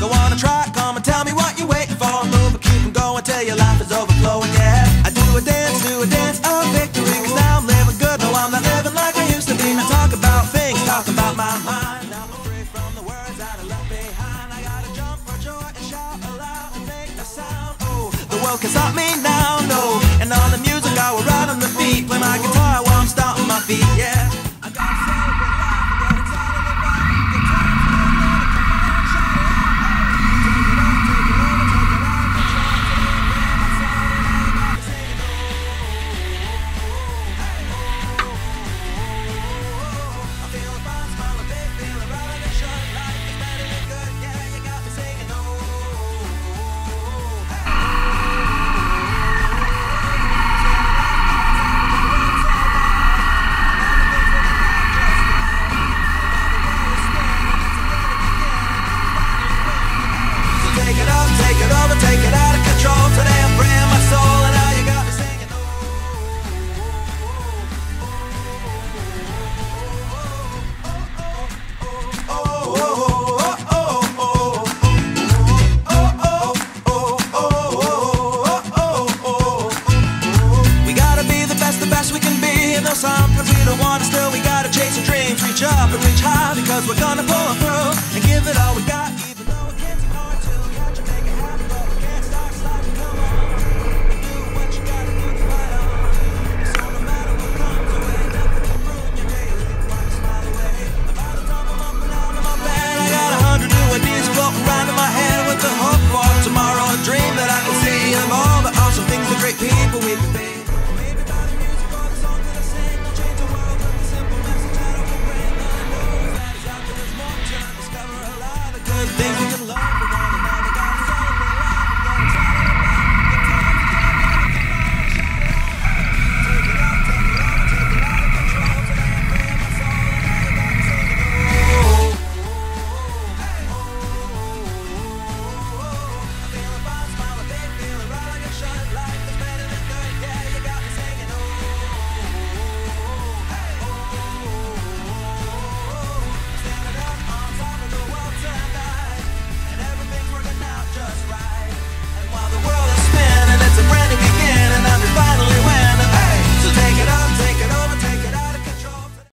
Go on come and tell me what you're waiting for. Going till your life is overflowing, yeah. I do a dance, do a dance of victory. Cause now I'm living good, no, I'm not living like I used to be. Talk about things, talk about my mind. Now free from the words I left behind. I gotta jump for joy and shout aloud and make a sound. Oh, the world can stop me now, no. And on the music, I will ride on the beat. Play my guitar take it over, take it out of control. Today I'm my soul, and you got me singing. We gotta be the best, the best we can be. And though sometimes we don't want to, still we gotta chase our dreams, reach up and reach high because we're gonna pull through and give it all we got. baby.